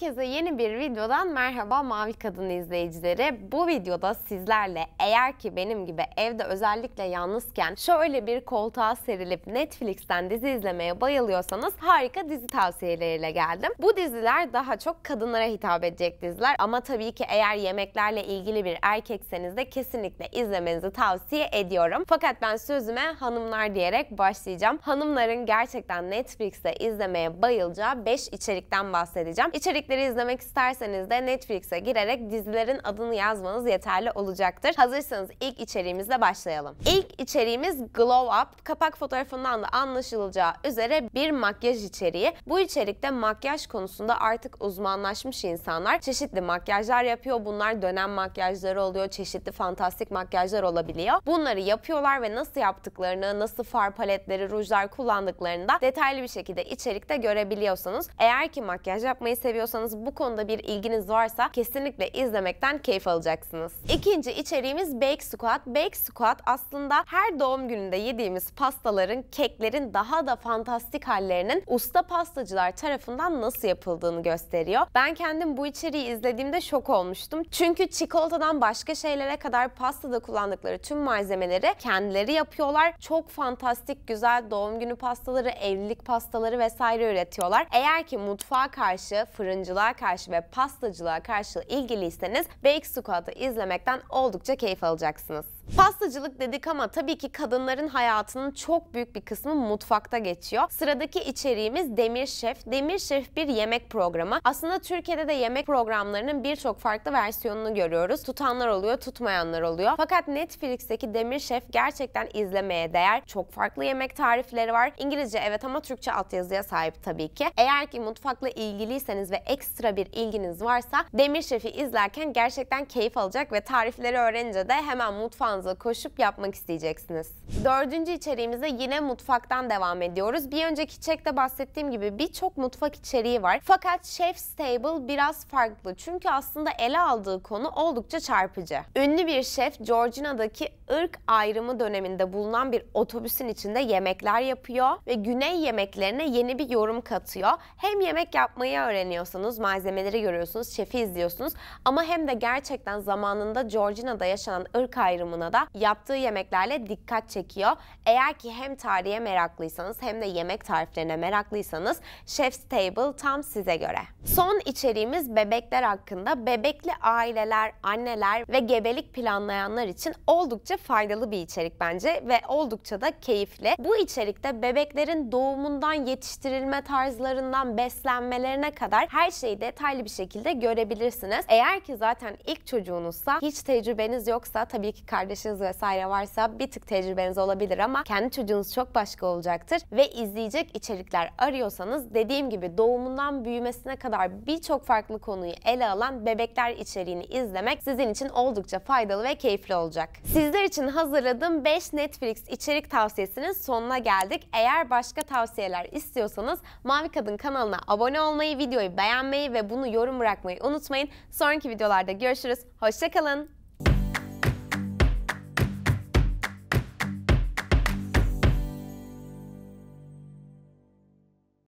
Herkese yeni bir videodan merhaba Mavi Kadın izleyicileri. Bu videoda sizlerle eğer ki benim gibi evde özellikle yalnızken şöyle bir koltuğa serilip Netflix'ten dizi izlemeye bayılıyorsanız harika dizi tavsiyeleriyle geldim. Bu diziler daha çok kadınlara hitap edecek diziler ama tabii ki eğer yemeklerle ilgili bir erkekseniz de kesinlikle izlemenizi tavsiye ediyorum. Fakat ben sözüme hanımlar diyerek başlayacağım. Hanımların gerçekten Netflix'te izlemeye bayılacağı 5 içerikten bahsedeceğim. İçerikleri izlemek isterseniz de Netflix'e girerek dizilerin adını yazmanız yeterli olacaktır. Hazırsanız ilk içeriğimizle başlayalım. İlk içeriğimiz Glow Up. Kapak fotoğrafından da anlaşılacağı üzere bir makyaj içeriği. Bu içerikte makyaj konusunda artık uzmanlaşmış insanlar çeşitli makyajlar yapıyor. Bunlar dönem makyajları oluyor, çeşitli fantastik makyajlar olabiliyor. Bunları yapıyorlar ve nasıl yaptıklarını, nasıl far paletleri, rujlar kullandıklarını da detaylı bir şekilde içerikte görebiliyorsunuz. Eğer ki makyaj yapmayı seviyorsanız bu konuda bir ilginiz varsa kesinlikle izlemekten keyif alacaksınız. İkinci içeriğimiz Bake Squad. Bake Squad aslında her doğum gününde yediğimiz pastaların, keklerin daha da fantastik hallerinin usta pastacılar tarafından nasıl yapıldığını gösteriyor. Ben kendim bu içeriği izlediğimde şok olmuştum. Çünkü çikolatadan başka şeylere kadar pastada kullandıkları tüm malzemeleri kendileri yapıyorlar. Çok fantastik güzel doğum günü pastaları, evlilik pastaları vesaire üretiyorlar. Eğer ki mutfağa karşı, fırıncılığa karşı ve pastacılığa karşı ilgiliyseniz Bake Squad'ı izlemekten oldukça keyif alacaksınız. Pastacılık dedik ama tabii ki kadınların hayatının çok büyük bir kısmı mutfakta geçiyor. Sıradaki içeriğimiz Demir Şef. Demir Şef bir yemek programı. Aslında Türkiye'de de yemek programlarının birçok farklı versiyonunu görüyoruz. Tutanlar oluyor, tutmayanlar oluyor. Fakat Netflix'teki Demir Şef gerçekten izlemeye değer. Çok farklı yemek tarifleri var. İngilizce evet ama Türkçe altyazıya sahip tabii ki. Eğer ki mutfakla ilgiliyseniz ve ekstra bir ilginiz varsa Demir Şef'i izlerken gerçekten keyif alacak ve tarifleri öğrenince de hemen mutfağınıza koşup yapmak isteyeceksiniz. Dördüncü içeriğimize yine mutfaktan devam ediyoruz. Bir önceki çekte bahsettiğim gibi birçok mutfak içeriği var. Fakat Chef's Table biraz farklı. Çünkü aslında ele aldığı konu oldukça çarpıcı. Ünlü bir şef Georgina'daki ırk ayrımı döneminde bulunan bir otobüsün içinde yemekler yapıyor ve güney yemeklerine yeni bir yorum katıyor. Hem yemek yapmayı öğreniyorsunuz, malzemeleri görüyorsunuz, şefi izliyorsunuz ama hem de gerçekten zamanında Georgina'da yaşanan ırk ayrımına da yaptığı yemeklerle dikkat çekiyor. Eğer ki hem tarihe meraklıysanız hem de yemek tariflerine meraklıysanız Chef's Table tam size göre. Son içeriğimiz bebekler hakkında. Bebekli aileler, anneler ve gebelik planlayanlar için oldukça faydalı bir içerik bence ve oldukça da keyifli. Bu içerikte bebeklerin doğumundan yetiştirilme tarzlarından beslenmelerine kadar her şeyi detaylı bir şekilde görebilirsiniz. Eğer ki zaten ilk çocuğunuzsa hiç tecrübeniz yoksa tabii ki kardeşiniz vesaire varsa bir tık tecrübeniz olabilir ama kendi çocuğunuz çok başka olacaktır ve izleyecek içerikler arıyorsanız dediğim gibi doğumundan büyümesine kadar birçok farklı konuyu ele alan bebekler içeriğini izlemek sizin için oldukça faydalı ve keyifli olacak. Sizler için hazırladığım 5 Netflix içerik tavsiyesinin sonuna geldik. Eğer başka tavsiyeler istiyorsanız Mavi Kadın kanalına abone olmayı, videoyu beğenmeyi ve bunu yorum bırakmayı unutmayın. Sonraki videolarda görüşürüz. Hoşçakalın.